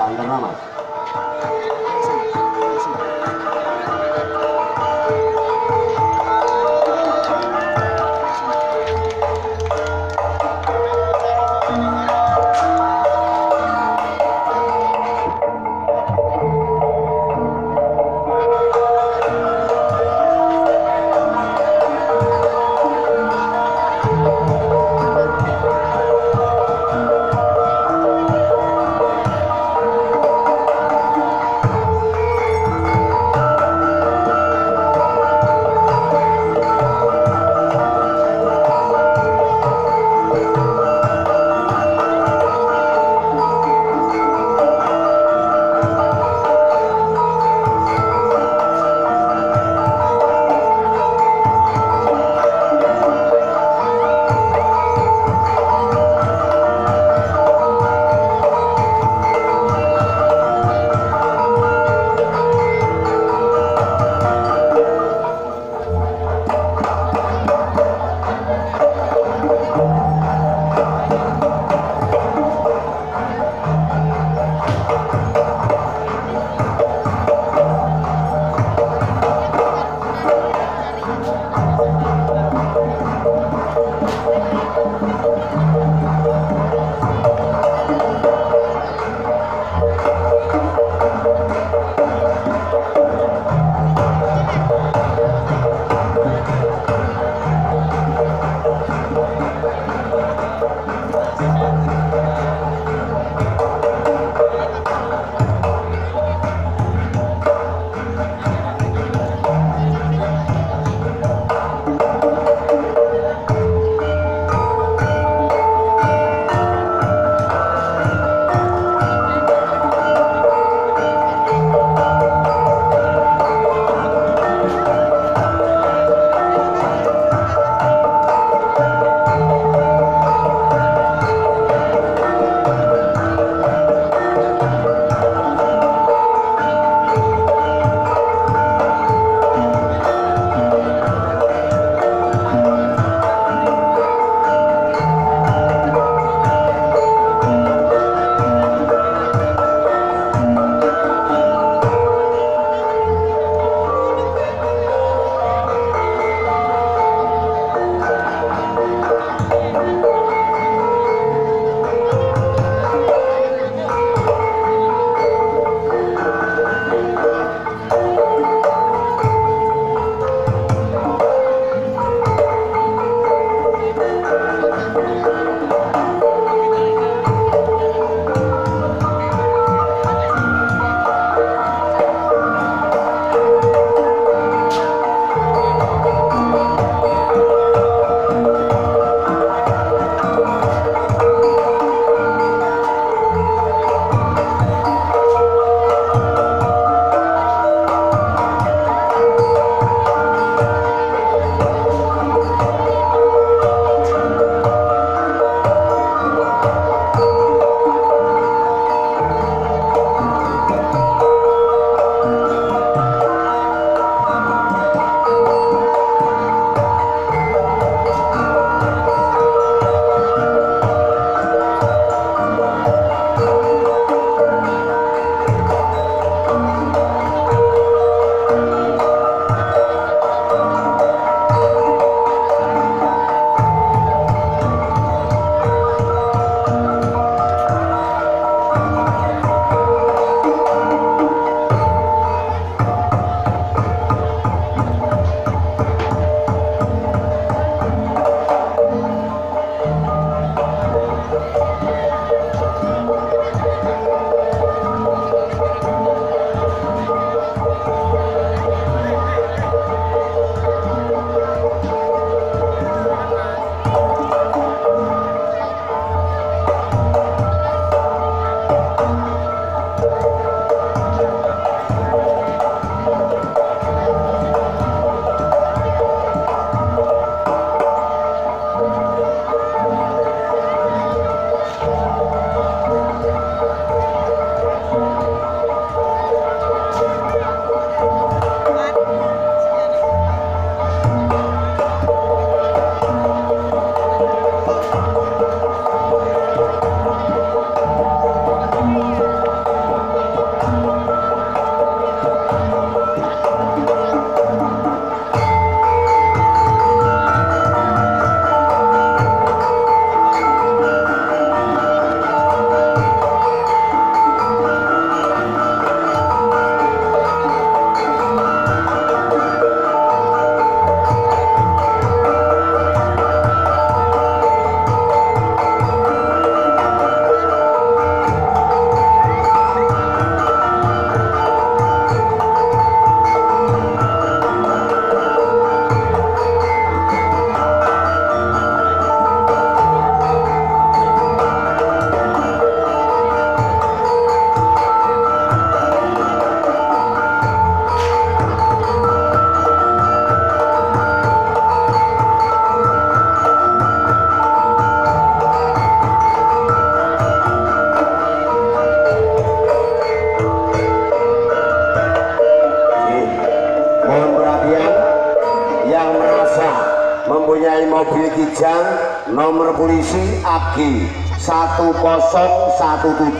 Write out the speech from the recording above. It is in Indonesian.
Sandra Ramos. Mempunyai mobil kijang nomor polisi AG 1017